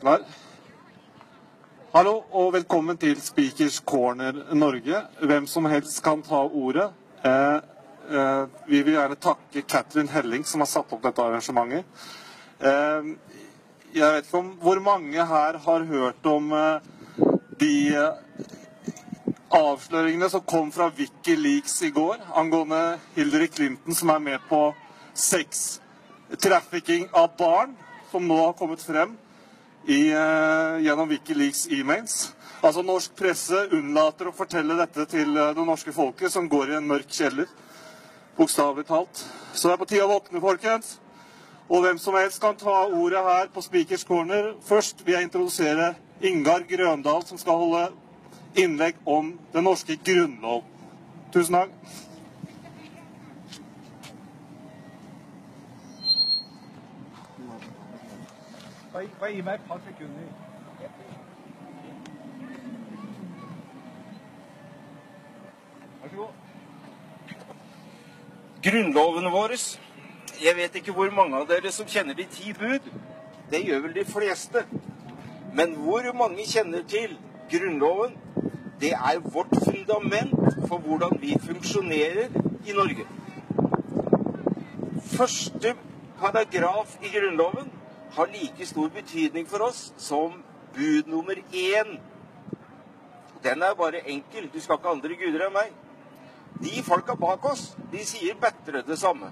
Klar? Hallo og velkommen til Speakers Corner Norge. Hvem som helst kan ta ordet. Eh, eh, vi vil gjerne takke Katrin Helling som har satt opp dette arrangementet. Eh, jeg vet ikke om hvor mange her har hørt om eh, de eh, avsløringene som kom fra Wikileaks i går angående Hillary Clinton som er med på sex trafficking av barn, som nå har kommet frem i, eh, gjennom Wikileaks e-mails. Altså Norsk presse unnlater å fortelle dette til eh, det norske folket, som går i en mørk kjeller. Bokstavelig talt. Så det er på tide å våkne, folkens. Og hvem som helst kan ta ordet her på Speakers Corner. Først vil jeg introdusere Ingar Grøndal, som skal holde innlegg om den norske grunnlov. Tusen takk. Bare, bare gi meg et par sekunder. Vær så god. Grunnlovene våre. Jeg vet ikke hvor mange av dere som kjenner de ti bud. Det gjør vel de fleste. Men hvor mange kjenner til Grunnloven? Det er vårt fundament for hvordan vi funksjonerer i Norge. Første paragraf i Grunnloven har like stor betydning for oss som bud nummer én. Den er bare enkel. Du skal ikke ha andre guder enn meg. De folka bak oss, de sier bedre det samme.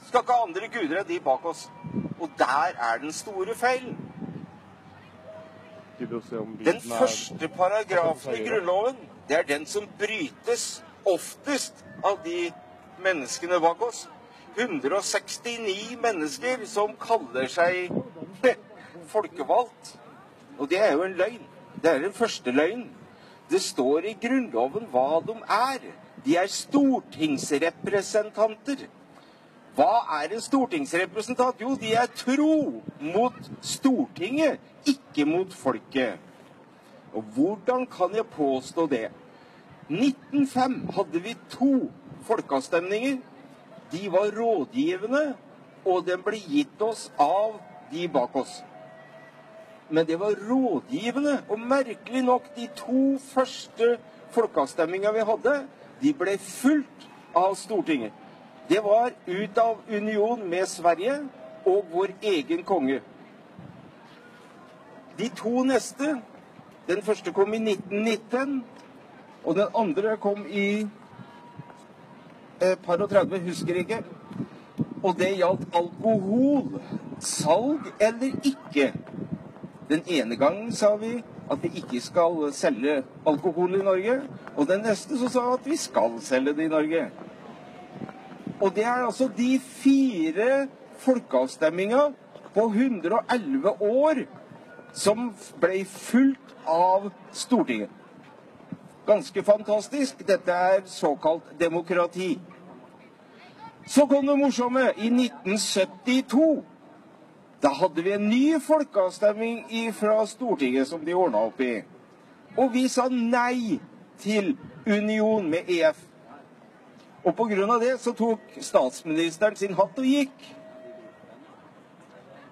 Du Skal ikke ha andre guder enn de bak oss. Og der er den store feilen. Den første paragrafen i Grunnloven, det er den som brytes oftest av de menneskene bak oss. 169 mennesker som kaller seg folkevalgt. Og det er jo en løgn. Det er den første løgnen. Det står i Grunnloven hva de er. De er stortingsrepresentanter. Hva er en stortingsrepresentant? Jo, de er tro mot Stortinget, ikke mot folket. Og hvordan kan jeg påstå det? 1905 hadde vi to folkeavstemninger. De var rådgivende, og den ble gitt oss av de bak oss. Men det var rådgivende, og merkelig nok, de to første folkeavstemninga vi hadde, de ble fulgt av Stortinget. Det var ut av union med Sverige og vår egen konge. De to neste, den første kom i 1919, og den andre kom i eh, par og 30, husker ikke. Og det gjaldt alkohol. Salg eller ikke. Den ene gangen sa vi at vi ikke skal selge alkohol i Norge. Og den neste så sa at vi skal selge det i Norge. Og det er altså de fire folkeavstemminga på 111 år som ble fulgt av Stortinget. Ganske fantastisk. Dette er såkalt demokrati. Så kom det morsomme. I 1972 da hadde vi en ny folkeavstemning fra Stortinget som de ordna opp i. Og vi sa nei til union med EF. Og av det så tok statsministeren sin hatt og gikk.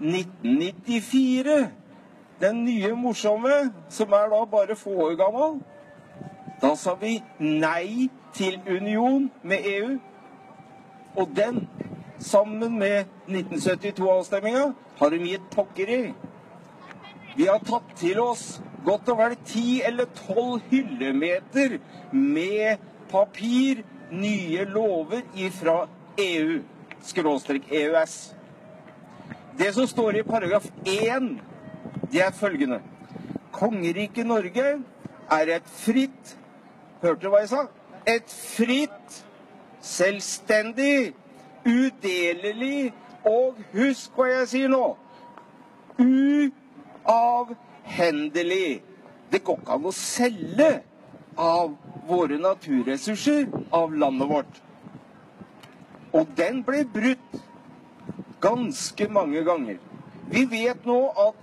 1994, den nye morsomme, som er da bare få år gammel, da sa vi nei til union med EU. Og den, sammen med 1972-avstemminga, har de gitt pokker i. Vi har tatt til oss godt og vel ti eller tolv hyllemeter med papir, nye lover ifra EU, skråstrek EØS. Det som står i paragraf 1, det er følgende. Kongeriket Norge er et fritt Hørte du hva jeg sa? Et fritt, selvstendig, udelelig og husk hva jeg sier nå uavhendelig. Det går ikke an å selge av våre naturressurser av landet vårt. Og den ble brutt ganske mange ganger. Vi vet nå at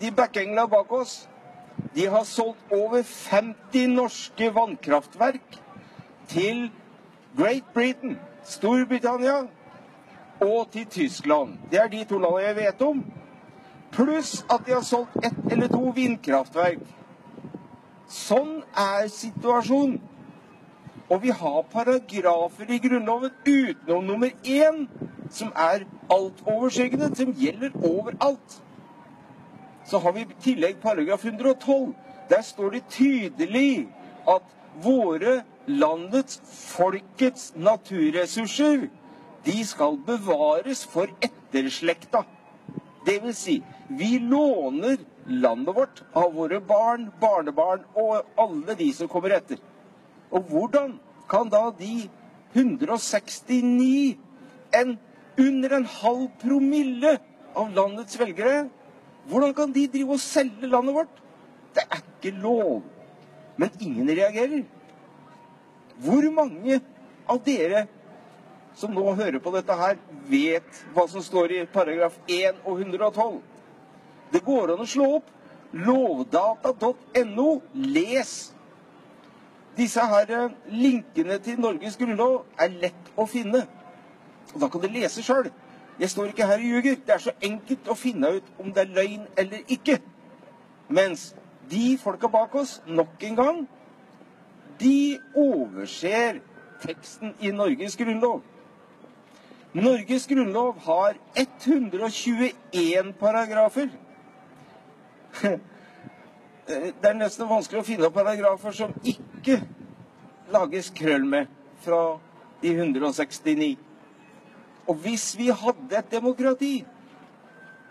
de backengla bak oss de har solgt over 50 norske vannkraftverk til Great Britain, Storbritannia og til Tyskland. Det er de to landene jeg vet om. Pluss at de har solgt ett eller to vindkraftverk. Sånn er situasjonen. Og vi har paragrafer i Grunnloven utenom nummer én, som er altoverskyggende, som gjelder overalt. Så har vi i tillegg paragraf 112. Der står det tydelig at våre landets, folkets naturressurser, de skal bevares for etterslekta. Det vil si, vi låner landet vårt av våre barn, barnebarn og alle de som kommer etter. Og hvordan kan da de 169, en, under en halv promille av landets velgere, hvordan kan de drive og selge landet vårt? Det er ikke lov. Men ingen reagerer. Hvor mange av dere som nå hører på dette her, vet hva som står i paragraf 1 og 112? Det går an å slå opp lovdata.no. Les. Disse her eh, linkene til Norges grunnlov er lett å finne. Og da kan du lese sjøl. Jeg står ikke her og ljuger. Det er så enkelt å finne ut om det er løgn eller ikke. Mens de folka bak oss, nok en gang, de overser teksten i Norges grunnlov. Norges grunnlov har 121 paragrafer. Det er nesten vanskelig å finne paragrafer som ikke lages krøll med fra de 169. Og hvis vi hadde et demokrati,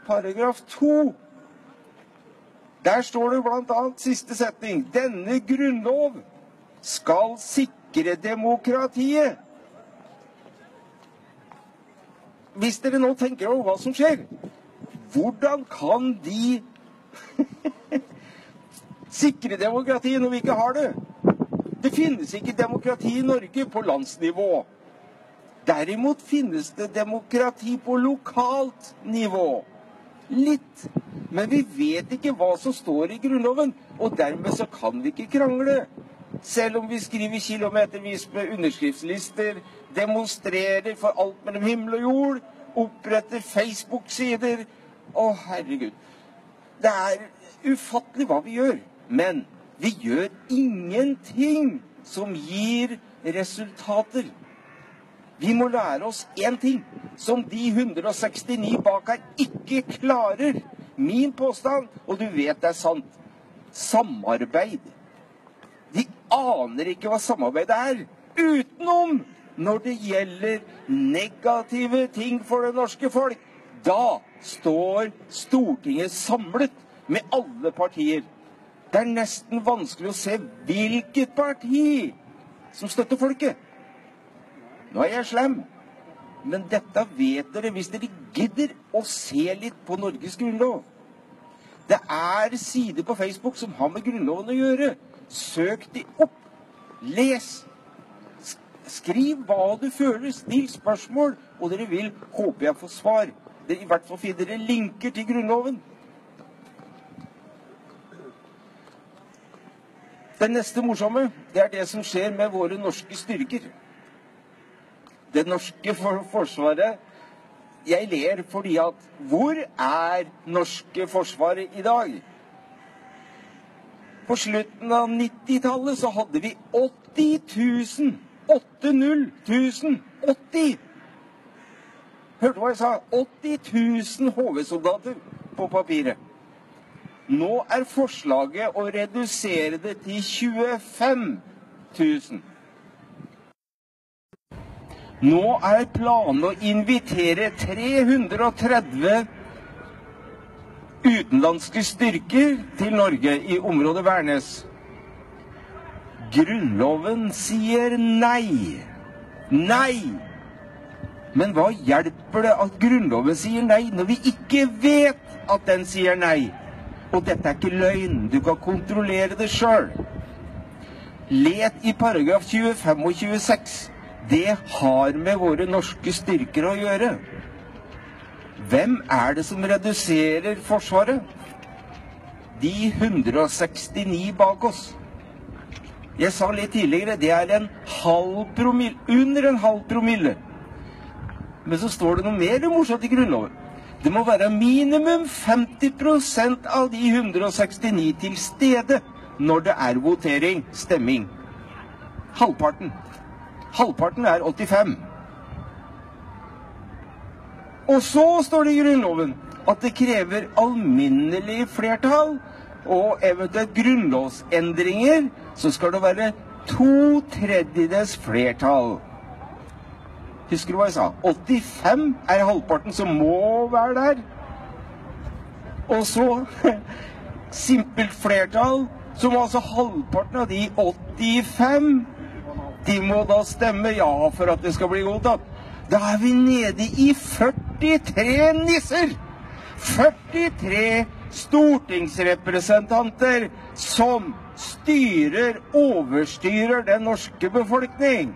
paragraf 2 Der står det bl.a. siste setning Denne grunnlov skal sikre demokratiet. Hvis dere nå tenker over hva som skjer, hvordan kan de sikre demokratiet når vi ikke har det? Det finnes ikke demokrati i Norge på landsnivå. Derimot finnes det demokrati på lokalt nivå. Litt. Men vi vet ikke hva som står i Grunnloven, og dermed så kan vi ikke krangle. Selv om vi skriver kilometervis med underskriftslister, demonstrerer for alt mellom himmel og jord, oppretter Facebook-sider Å, herregud. Det er ufattelig hva vi gjør. Men vi gjør ingenting som gir resultater. Vi må lære oss én ting som de 169 bak her ikke klarer. Min påstand, og du vet det er sant, samarbeid. De aner ikke hva samarbeid er. Utenom når det gjelder negative ting for det norske folk. Da står Stortinget samlet med alle partier. Det er nesten vanskelig å se hvilket parti som støtter folket. Nå er jeg slem, men dette vet dere hvis dere gidder å se litt på Norges grunnlov. Det er sider på Facebook som har med Grunnloven å gjøre. Søk de opp. Les. Skriv hva du føler. Still spørsmål. Og dere vil, håper jeg, få svar. Dere, I hvert fall finner dere linker til Grunnloven. Det neste morsomme det er det som skjer med våre norske styrker. Det norske for forsvaret Jeg ler fordi at Hvor er norske forsvaret i dag? På slutten av 90-tallet så hadde vi 80 000 80 000 80 Hørte du hva jeg sa? 80 000 HV-soldater på papiret. Nå er forslaget å redusere det til 25 000. Nå er planen å invitere 330 utenlandske styrker til Norge i området Værnes. Grunnloven sier nei. Nei! Men hva hjelper det at Grunnloven sier nei, når vi ikke vet at den sier nei? Og dette er ikke løgn. Du kan kontrollere det sjøl. Let i paragraf 25 og 26. Det har med våre norske styrker å gjøre. Hvem er det som reduserer Forsvaret? De 169 bak oss. Jeg sa litt tidligere det er en halv promille, under en halv promille. Men så står det noe mer morsomt i Grunnloven. Det må være minimum 50% av de 169 til stede når det er votering, stemming. Halvparten. Halvparten er 85. Og så står det i Grunnloven at det krever alminnelig flertall, og eventuelt grunnlovsendringer, så skal det være to tredjedels flertall. Husker du hva jeg sa? 85 er halvparten som må være der. Og så simpelt flertall, som altså halvparten av de 85 De må da stemme ja for at det skal bli godtatt. Da er vi nede i 43 nisser! 43 stortingsrepresentanter som styrer, overstyrer den norske befolkning.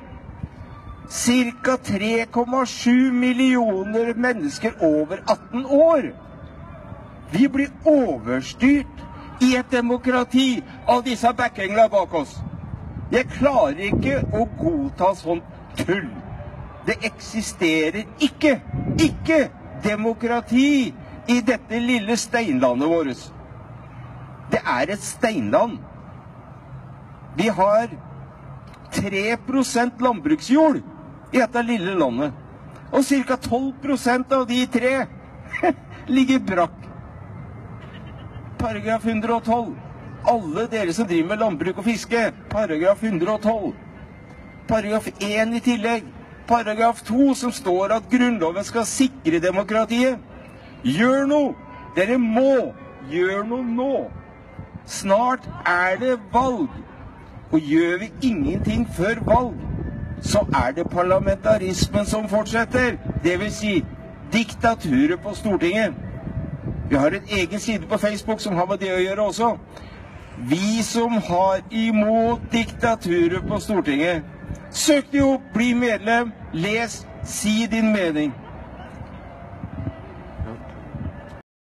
Ca. 3,7 millioner mennesker over 18 år. Vi blir overstyrt i et demokrati av disse backengla bak oss. Jeg klarer ikke å godta sånt tull. Det eksisterer ikke, ikke demokrati i dette lille steinlandet vårt. Det er et steinland. Vi har 3% landbruksjord i dette lille landet. Og ca. 12% av de tre ligger brakk. Paragraf 112. Alle dere som driver med landbruk og fiske. Paragraf 112. Paragraf 1 i tillegg. Paragraf 2 som står at Grunnloven skal sikre demokratiet. Gjør noe! Dere må gjøre noe nå! Snart er det valg. Og gjør vi ingenting før valg, så er det parlamentarismen som fortsetter. Det vil si diktaturet på Stortinget. Vi har en egen side på Facebook som har med det å gjøre også. Vi som har imot diktaturet på Stortinget, søk deg opp, bli medlem, les, si din mening.